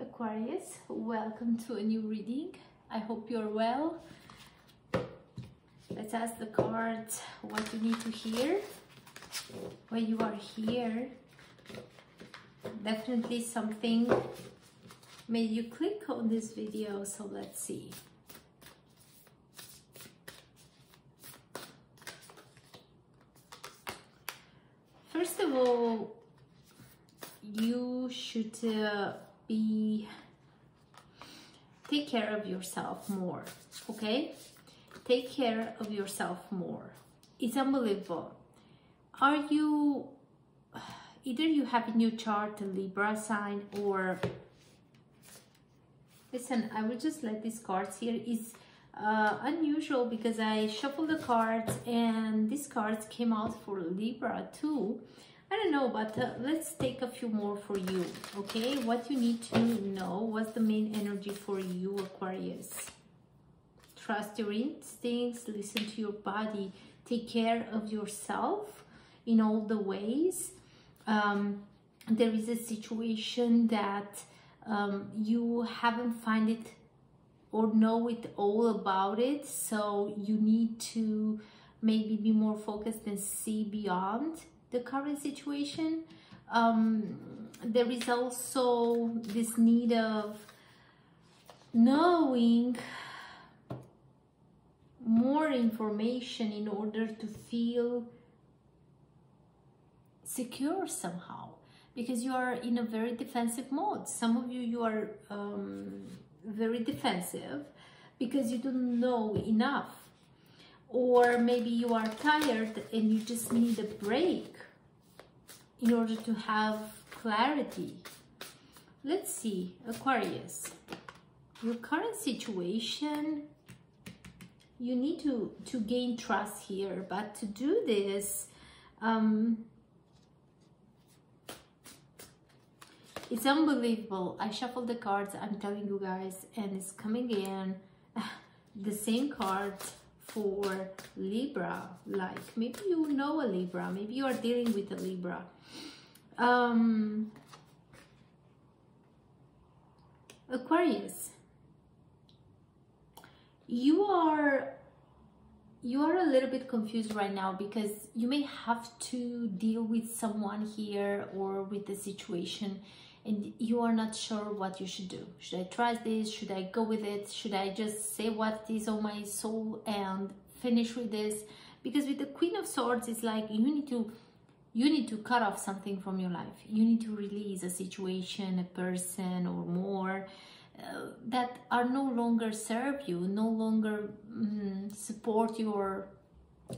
Aquarius, welcome to a new reading. I hope you're well. Let's ask the cards what you need to hear when you are here. Definitely something made you click on this video, so let's see. First of all, you should uh, be take care of yourself more okay? Take care of yourself more. It's unbelievable. Are you either you have in your chart a libra sign or listen i will just let these cards here. Is uh, unusual because i shuffled the cards and these cards came out for libra too I don't know, but uh, let's take a few more for you, okay? What you need to know, what's the main energy for you, Aquarius? Trust your instincts, listen to your body, take care of yourself in all the ways. Um, there is a situation that um, you haven't find it or know it all about it, so you need to maybe be more focused and see beyond the current situation. Um, there is also this need of knowing more information in order to feel secure somehow because you are in a very defensive mode some of you you are um, very defensive because you don't know enough or maybe you are tired and you just need a break in order to have clarity. Let's see, Aquarius, your current situation, you need to, to gain trust here, but to do this, um, it's unbelievable. I shuffled the cards, I'm telling you guys, and it's coming in the same cards for Libra, like maybe you know a Libra, maybe you are dealing with a Libra. Um, Aquarius, you are you are a little bit confused right now because you may have to deal with someone here or with the situation and you are not sure what you should do. Should I trust this? Should I go with it? Should I just say what is on my soul and finish with this? Because with the Queen of Swords, it's like you need to you need to cut off something from your life. You need to release a situation, a person or more uh, that are no longer serve you, no longer mm, support you or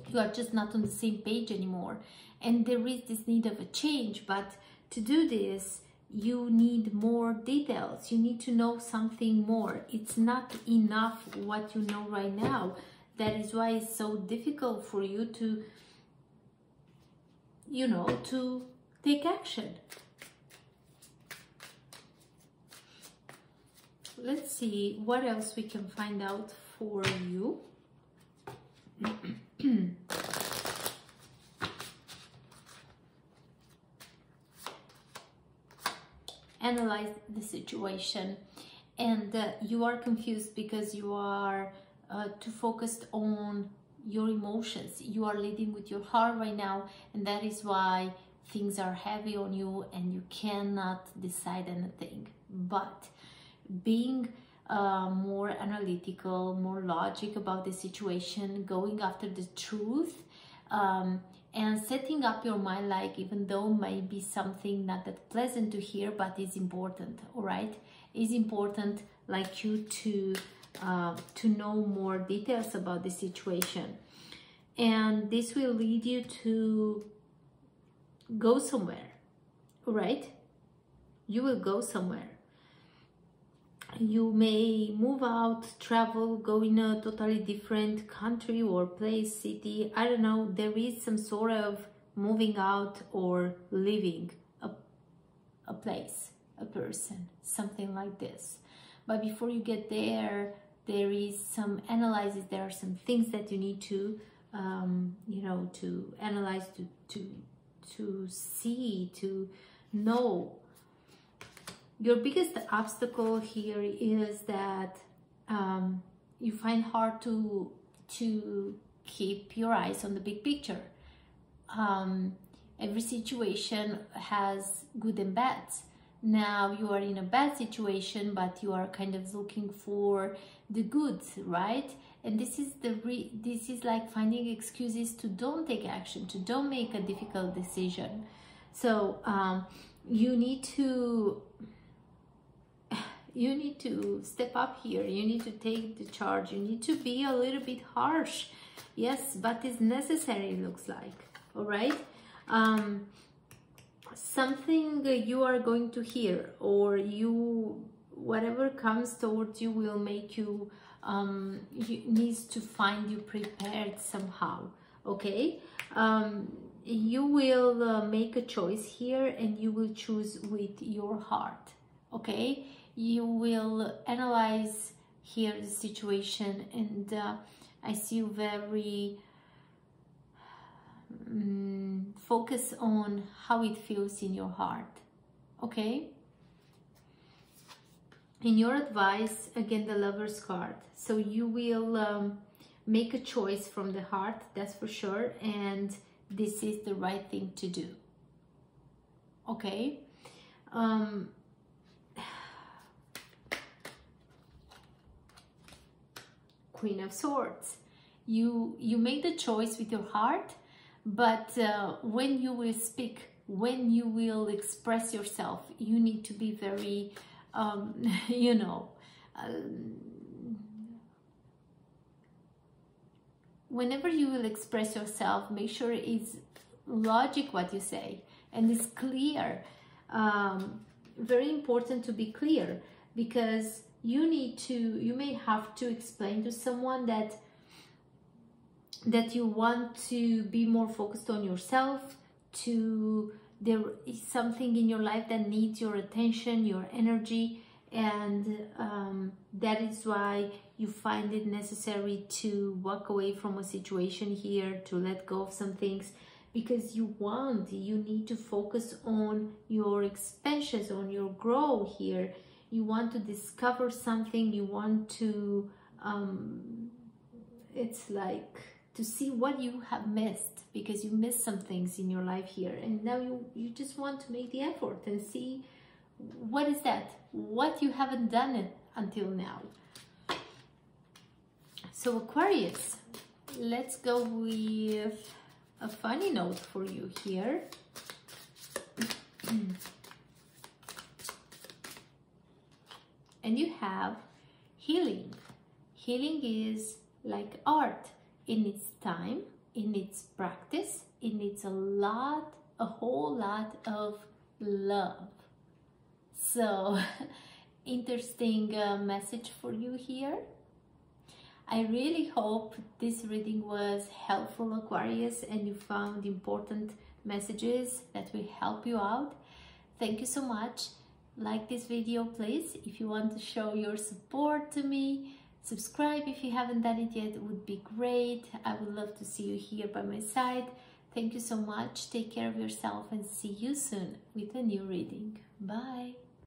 you are just not on the same page anymore. And there is this need of a change, but to do this, you need more details. You need to know something more. It's not enough what you know right now. That is why it's so difficult for you to, you know, to take action. Let's see what else we can find out for you. analyze the situation. And uh, you are confused because you are uh, too focused on your emotions. You are leading with your heart right now and that is why things are heavy on you and you cannot decide anything. But being uh, more analytical more logic about the situation going after the truth um, and setting up your mind like even though might be something not that pleasant to hear but is important all right? Is important like you to uh, to know more details about the situation. And this will lead you to go somewhere right? You will go somewhere you may move out, travel, go in a totally different country or place, city. I don't know. There is some sort of moving out or leaving a, a place, a person, something like this. But before you get there, there is some analysis. There are some things that you need to, um, you know, to analyze, to, to, to see, to know your biggest obstacle here is that um, you find hard to to keep your eyes on the big picture. Um, every situation has good and bads. Now you are in a bad situation, but you are kind of looking for the goods, right? And this is the re this is like finding excuses to don't take action, to don't make a difficult decision. So um, you need to you need to step up here. You need to take the charge. You need to be a little bit harsh. Yes but it's necessary looks like. All right? Um, something you are going to hear or you whatever comes towards you will make you um, you needs to find you prepared somehow. Okay? Um, you will uh, make a choice here and you will choose with your heart. Okay you will analyze here the situation and uh, I see you very um, focus on how it feels in your heart okay? In your advice again the lover's card. So you will um, make a choice from the heart that's for sure and this is the right thing to do okay? Um, queen of swords. You you make the choice with your heart but uh, when you will speak when you will express yourself you need to be very um, you know uh, whenever you will express yourself make sure it's logic what you say and it's clear. Um, very important to be clear because you need to you may have to explain to someone that that you want to be more focused on yourself to there is something in your life that needs your attention your energy and um, that is why you find it necessary to walk away from a situation here to let go of some things because you want you need to focus on your expansions on your growth here you want to discover something you want to um, it's like to see what you have missed because you missed some things in your life here and now you you just want to make the effort and see what is that what you haven't done it until now. So aquarius let's go with a funny note for you here and you have healing. Healing is like art. It needs time it needs practice it needs a lot a whole lot of love. So interesting uh, message for you here. I really hope this reading was helpful Aquarius and you found important messages that will help you out. Thank you so much like this video please. If you want to show your support to me subscribe if you haven't done it yet. It would be great. I would love to see you here by my side. Thank you so much. Take care of yourself and see you soon with a new reading. Bye